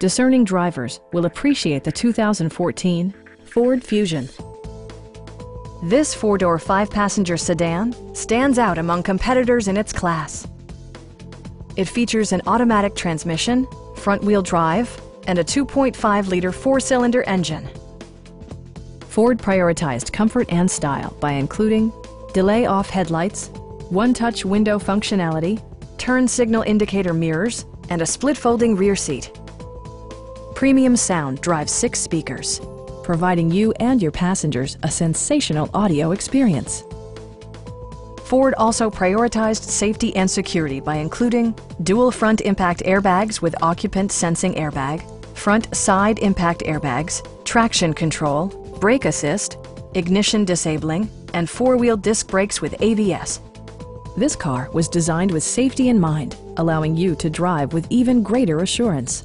discerning drivers will appreciate the 2014 Ford Fusion. This four-door, five-passenger sedan stands out among competitors in its class. It features an automatic transmission, front-wheel drive, and a 2.5-liter four-cylinder engine. Ford prioritized comfort and style by including delay-off headlights, one-touch window functionality, turn signal indicator mirrors, and a split-folding rear seat. Premium sound drives six speakers, providing you and your passengers a sensational audio experience. Ford also prioritized safety and security by including dual front impact airbags with occupant sensing airbag, front side impact airbags, traction control, brake assist, ignition disabling, and four-wheel disc brakes with ABS. This car was designed with safety in mind, allowing you to drive with even greater assurance.